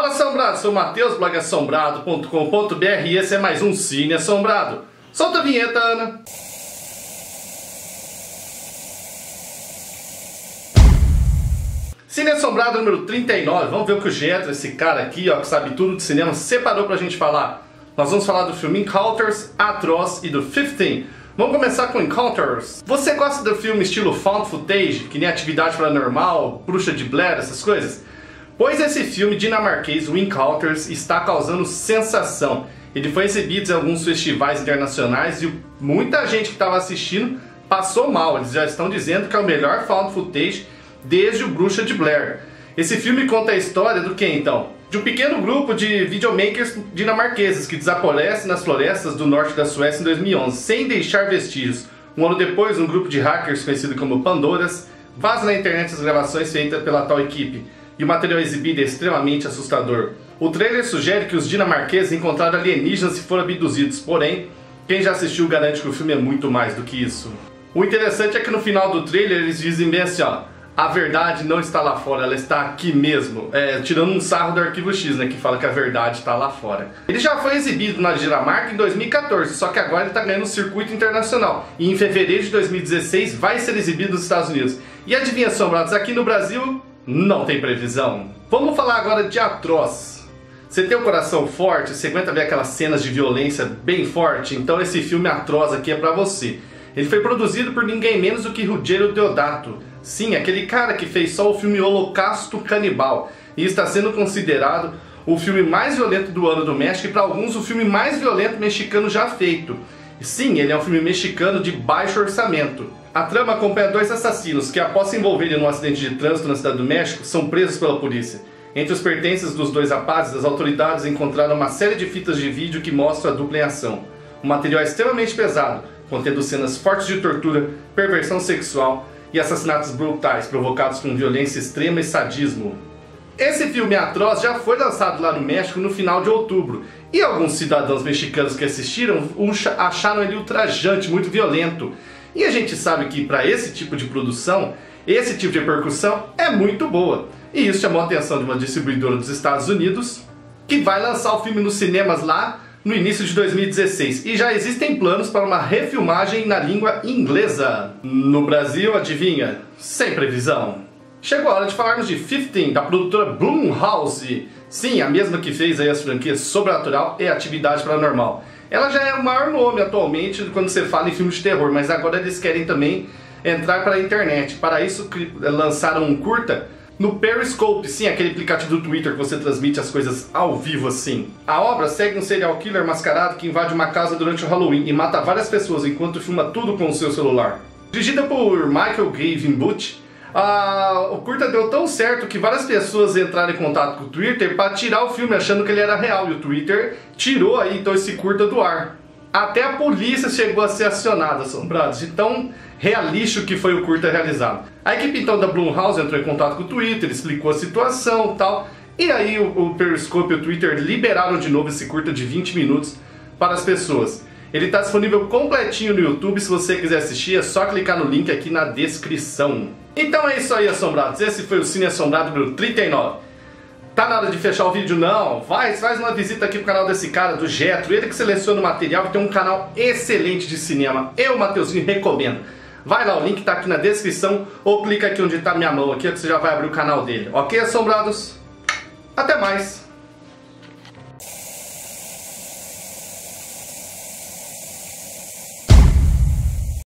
Fala Assombrado, sou o Matheus, blog assombrado.com.br e esse é mais um Cine Assombrado. Solta a vinheta, Ana! Cine Assombrado número 39, vamos ver o que o Getro, esse cara aqui, ó, que sabe tudo de cinema, separou pra gente falar. Nós vamos falar do filme Encounters, Atroz e do 15. Vamos começar com Encounters. Você gosta do filme estilo found footage, que nem Atividade Paranormal, Bruxa de Blair, essas coisas? Pois esse filme dinamarquês, o Encounters, está causando sensação. Ele foi exibido em alguns festivais internacionais e muita gente que estava assistindo passou mal. Eles já estão dizendo que é o melhor found footage desde o Bruxa de Blair. Esse filme conta a história do que então? De um pequeno grupo de videomakers dinamarqueses que desaparece nas florestas do norte da Suécia em 2011, sem deixar vestígios. Um ano depois, um grupo de hackers conhecido como Pandoras vaza na internet as gravações feitas pela tal equipe, e o material exibido é extremamente assustador. O trailer sugere que os dinamarqueses encontraram alienígenas e foram abduzidos, porém, quem já assistiu garante que o filme é muito mais do que isso. O interessante é que no final do trailer eles dizem bem assim, ó, a verdade não está lá fora, ela está aqui mesmo. É, tirando um sarro do Arquivo X, né, que fala que a verdade está lá fora. Ele já foi exibido na Dinamarca em 2014, só que agora ele está ganhando um circuito internacional. E em fevereiro de 2016 vai ser exibido nos Estados Unidos. E adivinha, assombrados, aqui no Brasil não tem previsão. Vamos falar agora de Atroz. Você tem o um coração forte, você aguenta ver aquelas cenas de violência bem forte, então esse filme Atroz aqui é para você. Ele foi produzido por ninguém menos do que Ruggero Deodato Sim, aquele cara que fez só o filme Holocausto Canibal e está sendo considerado o filme mais violento do ano do México e para alguns o filme mais violento mexicano já feito. Sim, ele é um filme mexicano de baixo orçamento. A trama acompanha dois assassinos que, após se envolverem num acidente de trânsito na cidade do México, são presos pela polícia. Entre os pertences dos dois rapazes, as autoridades encontraram uma série de fitas de vídeo que mostram a dupla em ação. Um material extremamente pesado, contendo cenas fortes de tortura, perversão sexual e assassinatos brutais provocados com violência extrema e sadismo. Esse filme atroz já foi lançado lá no México no final de outubro, e alguns cidadãos mexicanos que assistiram acharam ele ultrajante, muito violento. E a gente sabe que para esse tipo de produção, esse tipo de repercussão é muito boa. E isso chamou a atenção de uma distribuidora dos Estados Unidos, que vai lançar o filme nos cinemas lá no início de 2016 e já existem planos para uma refilmagem na língua inglesa. No Brasil, adivinha? Sem previsão. Chegou a hora de falarmos de 15, da produtora Blumhouse. Sim, a mesma que fez aí as franquias Sobrenatural e Atividade Paranormal. Ela já é o maior nome atualmente quando você fala em filmes de terror, mas agora eles querem também entrar para a internet. Para isso lançaram um curta no Periscope, sim, aquele aplicativo do Twitter que você transmite as coisas ao vivo assim. A obra segue um serial killer mascarado que invade uma casa durante o Halloween e mata várias pessoas enquanto filma tudo com o seu celular. Dirigida por Michael Gavin Butch, a... o curta deu tão certo que várias pessoas entraram em contato com o Twitter para tirar o filme achando que ele era real e o Twitter tirou aí então esse curta do ar. Até a polícia chegou a ser acionada, assombrados, de tão realístico que foi o curta realizado. A equipe então da Blumhouse entrou em contato com o Twitter, explicou a situação tal, e aí o, o Periscope e o Twitter liberaram de novo esse curta de 20 minutos para as pessoas. Ele está disponível completinho no YouTube, se você quiser assistir é só clicar no link aqui na descrição. Então é isso aí, assombrados, esse foi o Cine Assombrado número 39. Tá na hora de fechar o vídeo? Não. Vai, faz uma visita aqui pro canal desse cara, do Getro. Ele que seleciona o material, que tem um canal excelente de cinema. Eu, Mateuzinho, recomendo. Vai lá, o link tá aqui na descrição ou clica aqui onde tá minha mão aqui, que você já vai abrir o canal dele. Ok, assombrados? Até mais!